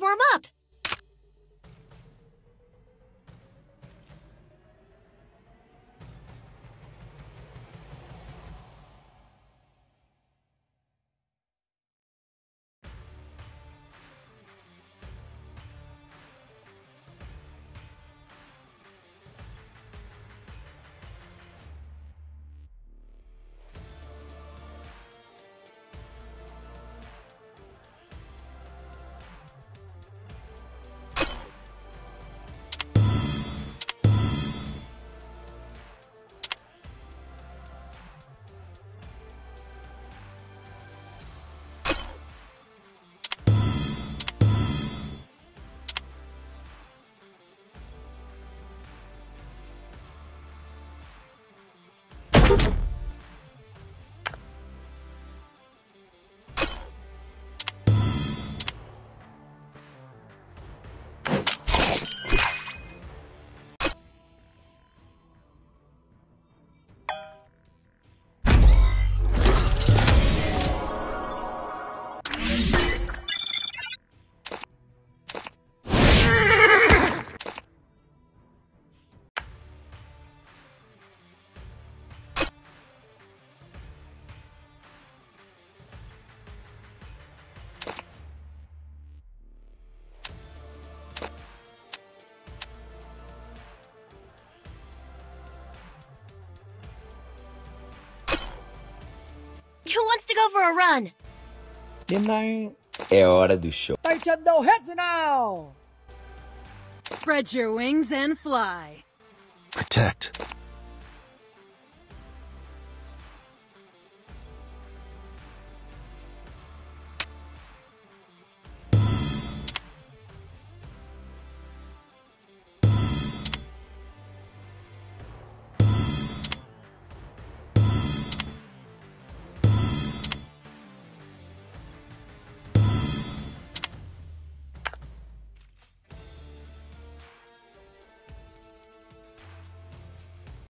Warm up. Go for a run? Midnight. É hora do show. Tighten no heads now! Spread your wings and fly. Protect.